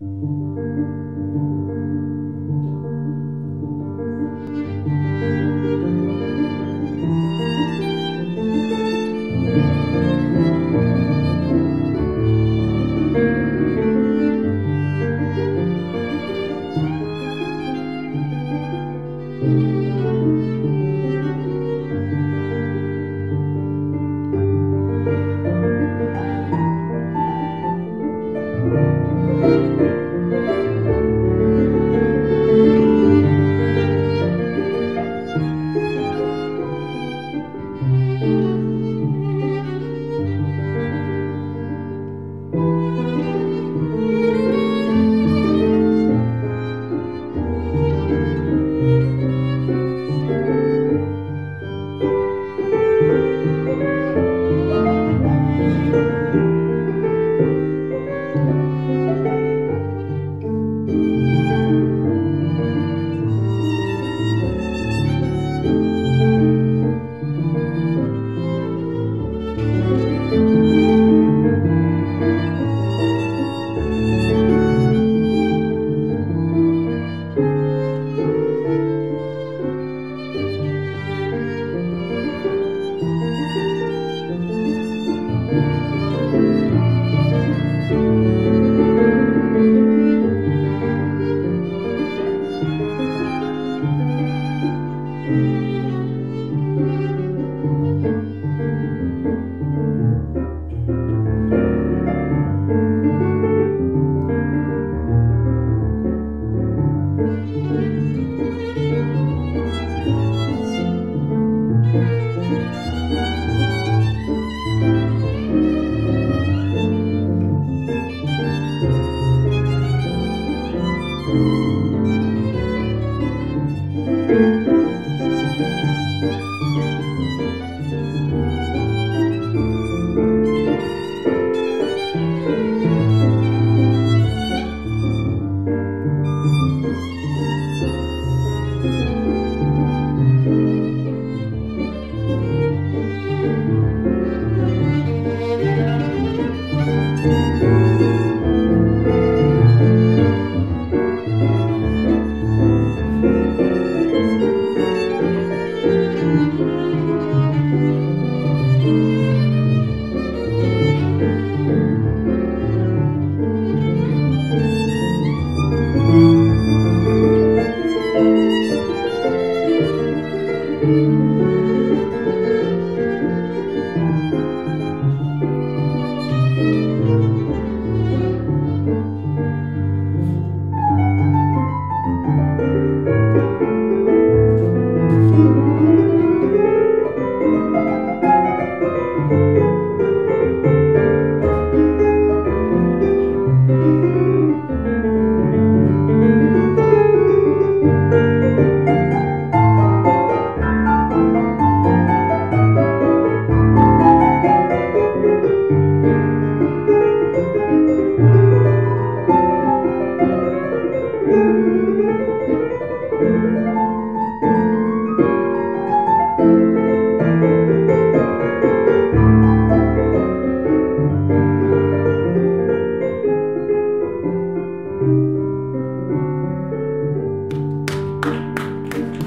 you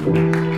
Música